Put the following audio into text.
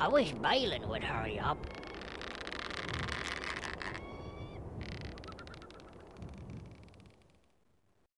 I wish Balin would hurry up.